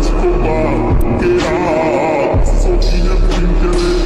Escobar, que era, só tinha 30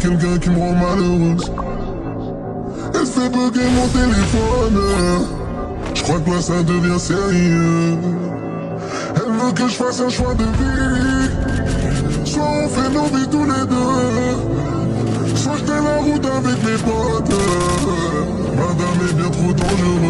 quelqu'un qui me rend malheureuse. Elle fait bugger mon téléphone. Je crois que là ça devient sérieux. Elle veut que je fasse un choix de vie. Soit on fait nos vies tous les deux. Soit je la route avec mes potes. Madame est bien trop dangereuse